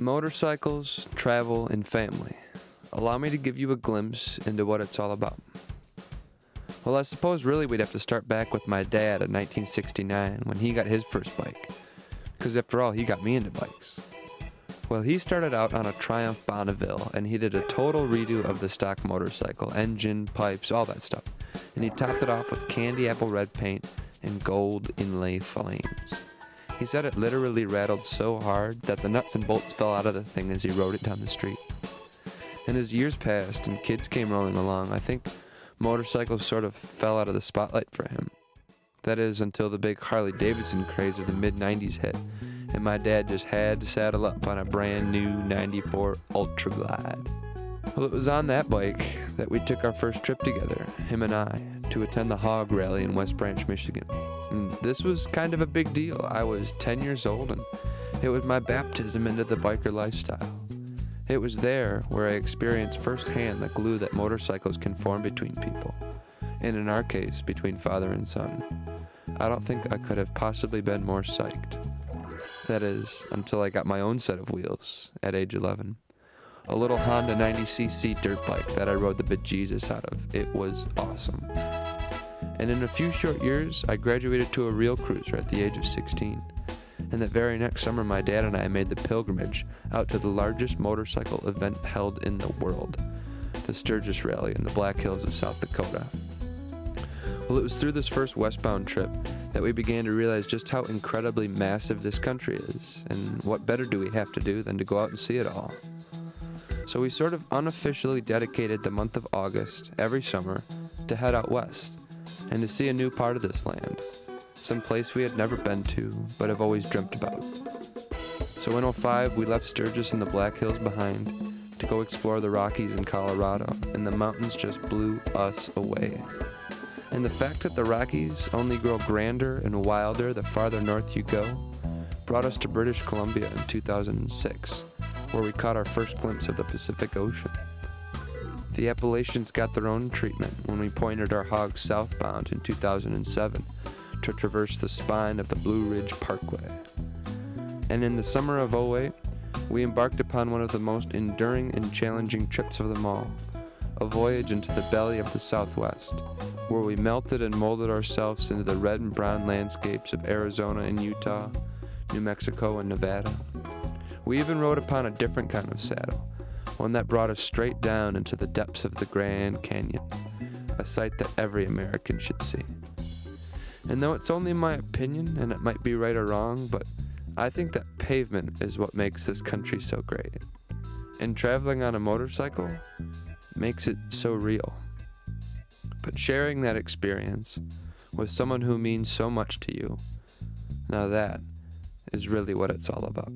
Motorcycles, travel, and family. Allow me to give you a glimpse into what it's all about. Well, I suppose really we'd have to start back with my dad in 1969 when he got his first bike. Because after all, he got me into bikes. Well, he started out on a Triumph Bonneville and he did a total redo of the stock motorcycle engine, pipes, all that stuff. And he topped it off with candy apple red paint and gold inlay flames. He said it literally rattled so hard that the nuts and bolts fell out of the thing as he rode it down the street. And as years passed and kids came rolling along, I think motorcycles sort of fell out of the spotlight for him. That is, until the big Harley Davidson craze of the mid 90s hit, and my dad just had to saddle up on a brand new 94 Ultra Glide. Well, it was on that bike that we took our first trip together, him and I, to attend the Hog Rally in West Branch, Michigan. And this was kind of a big deal. I was 10 years old and it was my baptism into the biker lifestyle. It was there where I experienced firsthand the glue that motorcycles can form between people, and in our case, between father and son. I don't think I could have possibly been more psyched. That is, until I got my own set of wheels at age 11. A little Honda 90cc dirt bike that I rode the bejesus out of. It was awesome. And in a few short years, I graduated to a real cruiser at the age of 16. And that very next summer, my dad and I made the pilgrimage out to the largest motorcycle event held in the world the Sturgis Rally in the Black Hills of South Dakota. Well, it was through this first westbound trip that we began to realize just how incredibly massive this country is, and what better do we have to do than to go out and see it all. So we sort of unofficially dedicated the month of August every summer to head out west and to see a new part of this land, some place we had never been to but have always dreamt about. So in 05, we left Sturgis and the Black Hills behind to go explore the Rockies in Colorado, and the mountains just blew us away. And the fact that the Rockies only grow grander and wilder the farther north you go brought us to British Columbia in 2006, where we caught our first glimpse of the Pacific Ocean. The Appalachians got their own treatment when we pointed our hogs southbound in 2007 to traverse the spine of the Blue Ridge Parkway. And in the summer of 08, we embarked upon one of the most enduring and challenging trips of them all a voyage into the belly of the Southwest, where we melted and molded ourselves into the red and brown landscapes of Arizona and Utah, New Mexico and Nevada. We even rode upon a different kind of saddle, one that brought us straight down into the depths of the Grand Canyon, a sight that every American should see. And though it's only my opinion, and it might be right or wrong, but I think that pavement is what makes this country so great. And traveling on a motorcycle makes it so real. But sharing that experience with someone who means so much to you, now that is really what it's all about.